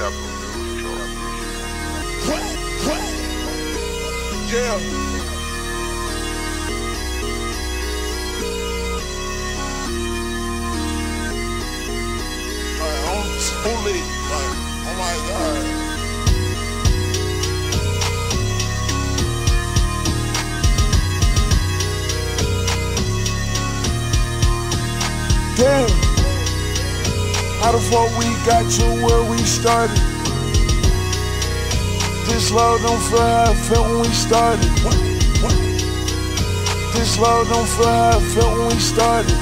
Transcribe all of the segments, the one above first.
Capital News. Yeah. Like, oh my god. Damn. How the fuck we got to where we started? This love don't feel how I felt when we started. This love don't feel how I felt when we started.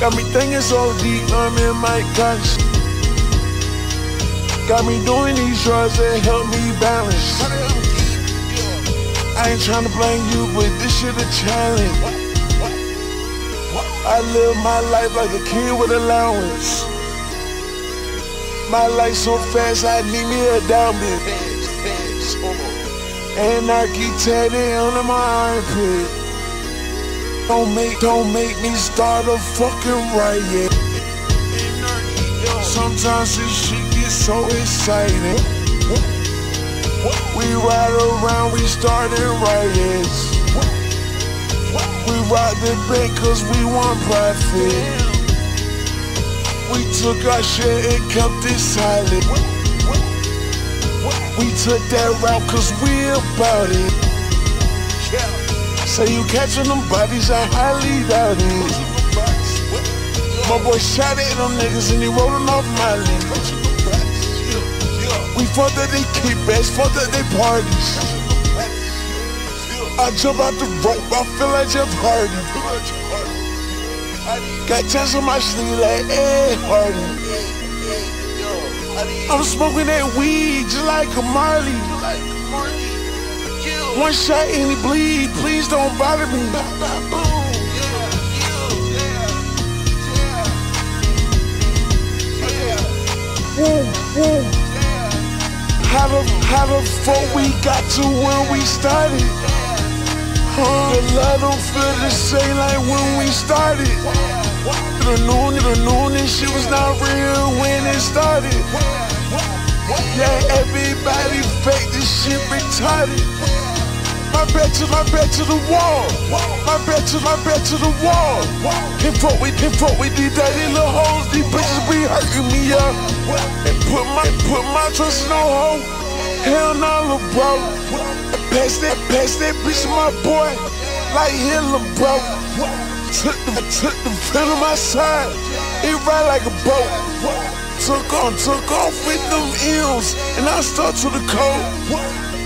Got me thinking so deep, I'm in my conscience. Got me doing these drugs that help me balance. I ain't trying to blame you, but this shit a challenge. I live my life like a kid with allowance. My life so fast, I need me a diamond. And I keep tatted under my armpit. Don't make, don't make me start a fucking riot. Sometimes this shit gets so exciting. We ride around, we started riots. Rock the bank cause we want profit. We took our shit and kept it silent. We took that route cause we about it. Say you catching them bodies, I highly doubt it. My boy shot at them niggas and he rolling off my lane. We fucked up they kickbacks, fucked up they parties. I jump out the rope, I feel like Jeff Hardy. Got chest on my sleeve like Ed Hardy. I'm smoking that weed just like a Marley. One shot and it bleed, please don't bother me. Woo, woo. How the, how the fuck we got to where we started? The love don't feel the same like when we started. The noon, the noon, this shit was not real when it started. Yeah, everybody fake this shit retarded. My back to my back to the wall. My back to my back to the wall. Hit fuck with hit fuck with these dirty little hoes. These bitches be hurting me up. And put my and put my trust in no hoe. Hell no, little bro. Pass that pass that bitch to my boy. Like Hitler, bro. Took the took the friend on my side. It ride like a boat. Took on, took off with them M's, and I stuck to the code.